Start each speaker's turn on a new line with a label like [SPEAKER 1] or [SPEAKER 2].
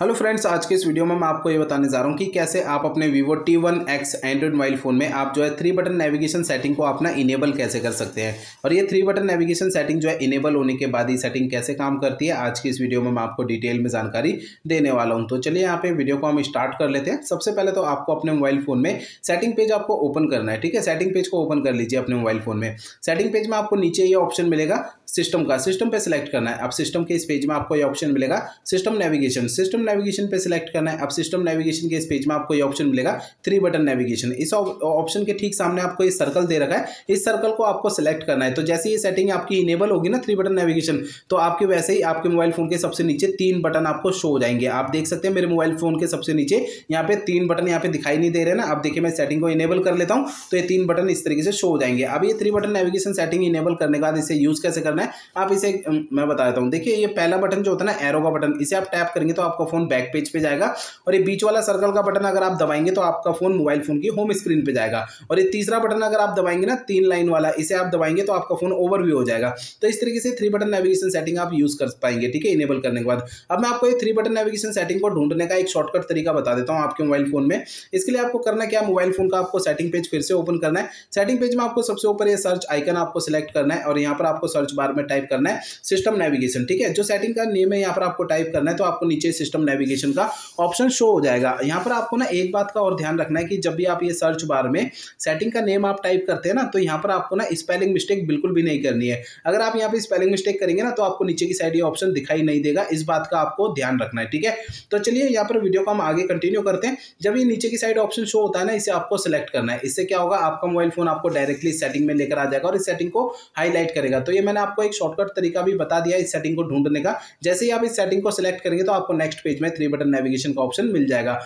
[SPEAKER 1] Hello friends, आज के इस वीडियो में मैं आपको ये बताने जा रहा हूँ कि कैसे आप अपने Vivo T one X Android mobile phone में आप जो है थ्री बटन नेविगेशन सेटिंग को अपना इनेबल कैसे कर सकते हैं। और ये थ्री बटन नेविगेशन सेटिंग जो है इनेबल होने के बाद ही सेटिंग कैसे काम करती है, आज की इस वीडियो में मैं आपको डिटेल में जानकारी देने वाला हूँ। तो चलिए यहाँ पे वीडियो को हम स्टार्ट कर लेते हैं। सबसे पहले तो आपको अपने मोबाइल फ़ोन में सेटिंग पेज आपको ओपन करना है, ठीक है? सेटिंग पेज को ओपन कर लीजिए अपने मोबाइल फ़ोन में। सेटिंग पेज में आपको नीचे ये ऑप्शन मिलेगा सिस्टम का। सिस्टम पे सिलेक्ट करना है। अब सिस्टम के इस पेज में आपको ये ऑप्शन मिलेगा सिस्टम नेविगेशन सिस्टम नेविगेशन पे सिलेक्ट करना है। अब सिस्टम नेविगेशन के इस पेज में आपको ये ऑप्शन मिलेगा थ्री बटन नेविगेशन इस ऑप्शन के ठीक सामने आपको ये सर्कल दे रखा है। इस सर्कल को आपको सिलेक्ट करना है। तो जैसे ये सेटिंग आपकी इनेबल होगी ना थ्री बटन नेविगेशन तो आपके वैसे ही आपके मोबाइल फ़ोन के सबसे नीचे तीन बटन आपको शो हो जाएँगे। आप देख सकते हैं मेरे मोबाइल फ़ोन के सबसे नीचे यहाँ पे तीन बटन यहाँ पे दिखाई नहीं दे रहे ना। अब देखिए मैं सेटिंग को इनेबल कर लेता हूँ तो ये तीन बटन इस तरीके से शो हो जाएँगे। अब ये three button navigation setting enable करने के बाद इसे यूज़ कैसे करना है, आप इसे मैं बता देता हूँ। देखिए ये पहला बटन जो होता है ना एरो का बटन इसे आप टैप करेंगे तो आपका फ़ोन बैक पेज पे जाएगा और ये बीच वाला सर्कल का बटन अगर आप दबाएँगे तो आपका फ़ोन मोबाइल फ़ोन की होम स्क्रीन पे जाएगा। और ये तीसरा बटन अगर आप दबाएँगे ना, तीन लाइन वाला, इसे आप दबाएँगे तो आपका फ़ोन ओवरव्यू हो जाएगा। तो इस तरीके से थ्री बटन नेविगेशन सेटिंग आप यूज़ कर पाएँगे, ठीक है? इनेबल करने के बाद। अब मैं आपको ये थ्री बटन नेविगेशन सेटिंग को ढूँढने का एक शॉर्टकट तरीका बता देता हूँ आपके मोबाइल फ़ोन में। इसके लिए आपको करना क्या? मोबाइल फ़ोन का आपको सेटिंग पेज फिर से ओपन करना है। सेटिंग पेज में आपको सबसे ऊपर ये सर्च आइकन आपको सिलेक्ट करना है और यहाँ पर आपको सर्च बार में टाइप करना है सिस्टम नेविगेशन ठीक है? जो सेटिंग का नेम है, यहाँ पर आपको टाइप करना है तो आपको नीचे सिस्टम नेविगेशन का ऑप्शन शो हो जाएगा। यहाँ पर आपको ना एक बात का और ध्यान रखना है कि जब भी आप ये सर्च बार में सेटिंग का नेम आप टाइप करते हैं ना तो यहाँ पर आपको ना स्पेलिंग मिस्टेक बिल्कुल भी नहीं करनी है। अगर आप यहाँ पे स्पेलिंग मिस्टेक करेंगे ना तो आपको नीचे की साइड ये ऑप्शन दिखाई नहीं देगा। इस बात का आपको ध्यान रखना है, ठीक है? तो चलिए यहाँ पर वीडियो को हम आगे कंटिन्यू करते हैं। जब ये नीचे की साइड ऑप्शन शो होता है ना, इसे आपको सिलेक्ट करना है। इससे क्या होगा? आपका मोबाइल फ़ोन आपको डायरेक्टली सेटिंग में लेकर आ जाएगा और इस सेटिंग को हाईलाइट करेगा। तो ये मैंने आपको एक शॉर्टकट तरीका भी बता दिया इस सेटिंग को ढूँढने का। जैसे ही आप इस सेटिंग को सिलेक्ट करेंगे तो आपको नेक्स्ट पेज में थ्री बटन नेविगेशन का ऑप्शन मिल जाएगा।